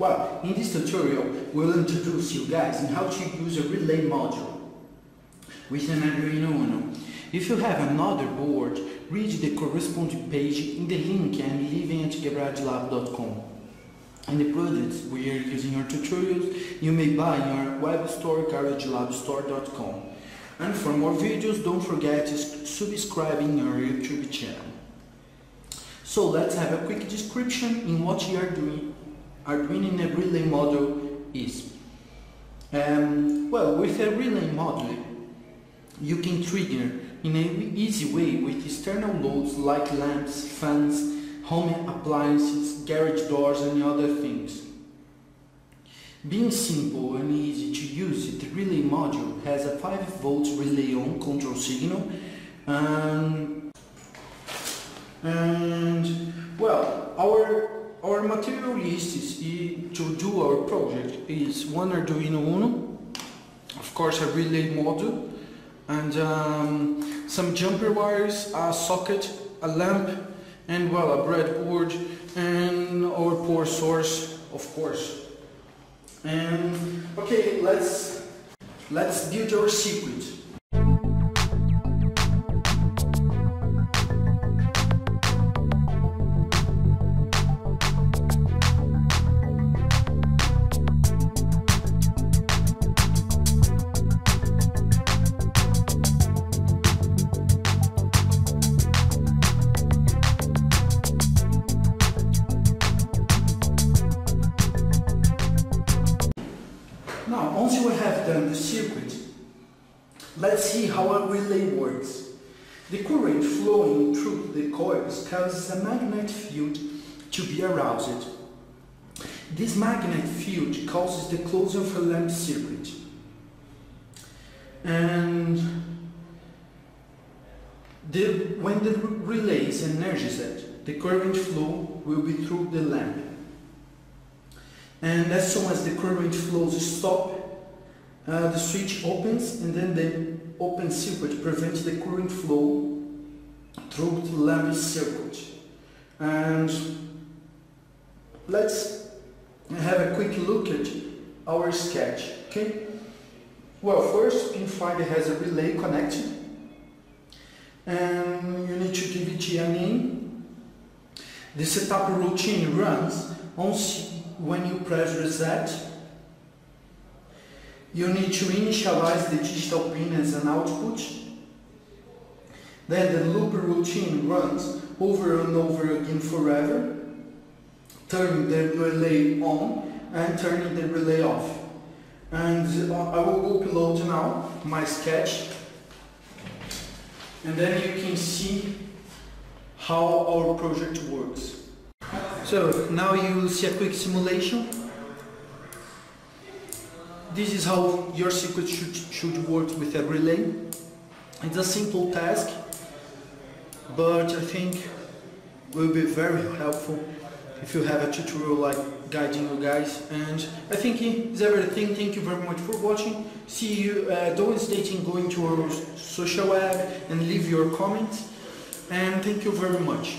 Well, in this tutorial, we'll introduce you guys in how to use a relay module with an Arduino Uno. If you have another board, read the corresponding page in the link I'm leaving at GarageLab.com. And the products we are using our tutorials, you may buy in our web store GarageLabstore.com. And for more videos, don't forget to subscribe in our YouTube channel. So let's have a quick description in what you are doing, are doing in a relay module is. Um, well, with a relay module, you can trigger in an easy way with external loads like lamps, fans, home appliances, garage doors and other things. Being simple and easy to use, the relay module has a 5 volts relay on control signal and, and well, our our material list is, to do our project is one Arduino Uno, of course a relay module, and um, some jumper wires, a socket, a lamp, and well a breadboard, and our power source, of course. And okay, let's let's build our circuit. Done the circuit, let's see how a relay works. The current flowing through the coils causes a magnetic field to be aroused. This magnetic field causes the closing of a lamp circuit. And the, when the relay is energized, the current flow will be through the lamp. And as soon as the current flows stop, uh, the switch opens and then the open circuit prevents the current flow through the lamp circuit. And let's have a quick look at our sketch. Okay. Well, first pin 5 has a relay connected and you need to give it a name. The setup routine runs on when you press reset, you need to initialize the digital pin as an output. Then the loop routine runs over and over again forever, turning the relay on and turning the relay off. And uh, I will upload now my sketch and then you can see how our project works. So now you will see a quick simulation. This is how your circuit should, should work with a relay. It's a simple task, but I think will be very helpful if you have a tutorial like guiding you guys. And I think it's everything. Thank you very much for watching. See you. Uh, don't hesitate in going to our social web and leave your comments. And thank you very much.